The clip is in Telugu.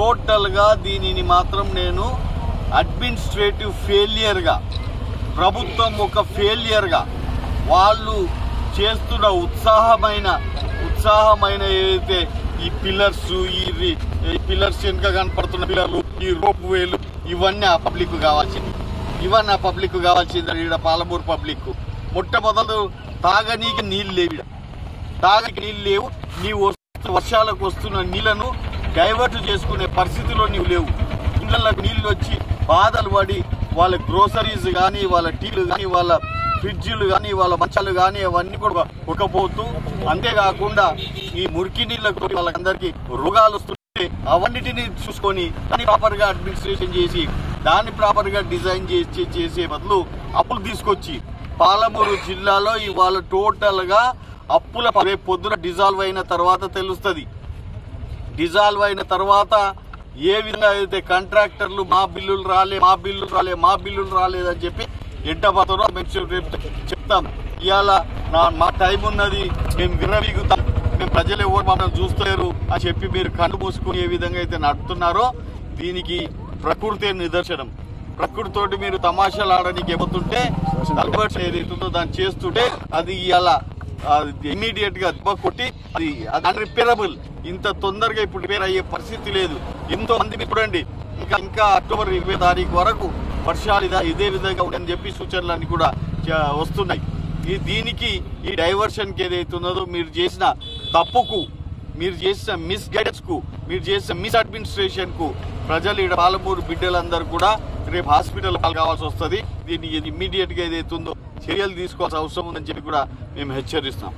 టోటల్గా దీనిని మాత్రం నేను అడ్మినిస్ట్రేటివ్ ఫెయిలియర్గా ప్రభుత్వం ఒక ఫెయిలియర్గా వాళ్ళు చేస్తున్న ఉత్సాహమైన ఉత్సాహమైన ఏదైతే ఈ పిల్లర్స్ ఈ ఈ పిల్లర్స్ వెనుక కనపడుతున్న పిల్లర్లు ఈ రోప్ వేలు ఇవన్నీ ఆ పబ్లిక్ కావాల్సింది. ఇవన్నీ ఆ పబ్లిక్ కావాల్సింది. ఈడ పాలమూరు పబ్లిక్. మొట్టమొదలు తాగనీకి నీళ్ళు లేవు. తాగనీకి నీళ్ళు లేవు. నీ వర్షాలకు వస్తున్న నీళ్ళను డైవర్ట్లు చేసుకునే పరిస్థితిలో నీవు లేవు. ఇళ్ళకు నీళ్ళు వచ్చి బాధలు పడి వాళ్ళ గ్రోసరీస్ కానీ వాళ్ళ టీలు కానీ వాళ్ళ ఫ్రిడ్జ్లు కానీ వాళ్ళ మంచాలు కానీ అవన్నీ కూడా ఉడకపోతూ అంతేకాకుండా ఈ మురికి నీళ్ళకు వాళ్ళకందరికీ రోగాలు వస్తుంటే అవన్నిటిని చూసుకొని దాన్ని ప్రాపర్గా అడ్మినిస్ట్రేషన్ చేసి దాన్ని ప్రాపర్గా డిజైన్ చేసి చేసే బదులు అప్పులు తీసుకొచ్చి పాలమూరు జిల్లాలో ఇవాళ టోటల్గా అప్పుల రేపు పొద్దున డిజాల్వ్ అయిన తర్వాత తెలుస్తుంది. డిజాల్వ్ అయిన తర్వాత ఏ విధంగా అయితే కాంట్రాక్టర్లు మా బిల్లులు రాలే మా బిల్లులు రాలే మా బిల్లులు రాలేదని చెప్పి ఎంటబోతారో మేము చెప్తాం. ఇవాళ నా మా టైం ఉన్నది మేము విర్రవీగుతాం మేము ప్రజలు ఎవరు మమ్మల్ని చూస్తలేరు అని చెప్పి మీరు కళ్ళు మూసుకుని ఏ విధంగా అయితే నడుపుతున్నారో దీనికి ప్రకృతి నిదర్శనం. ప్రకృతితోటి మీరు తమాషాలు ఆడడానికి ఏమవుతుంటే కల్వర్ట్స్ ఏదైతుందో దాన్ని చేస్తుంటే అది ఇలా ఇమీడియట్గా దెబ్బ కొట్టి అది అన్రిపేరబుల్ ఇంత తొందరగా ఇప్పుడు రిపేర్ అయ్యే పరిస్థితి లేదు. ఎంతో మంది చూడండి ఇంకా ఇంకా అక్టోబర్ ఇరవై తారీఖు వరకు వర్షాలు ఇదే విధంగా ఉండని చెప్పి సూచనలన్నీ కూడా చ- వస్తున్నాయి. ఈ దీనికి ఈ డైవర్షన్కి ఏదైతే ఉన్నదో మీరు చేసిన తప్పుకు మీరు చేసిన మిస్ గైడెన్స్కు మీరు చేసిన మిస్ అడ్మినిస్ట్రేషన్కు ప్రజలు ఇక్కడ పాలమూరు బిడ్డలందరూ కూడా రేపు హాస్పిటల్ కావాల్సి వస్తుంది. దీన్ని ఇమ్మీడియట్గా ఏదైతే ఉందో చర్యలు తీసుకోవాల్సిన అవసరం ఉందని చెప్పి కూడా మేము హెచ్చరిస్తాం